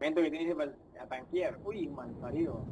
Momento que tienes a tanquear. Uy, mal parido.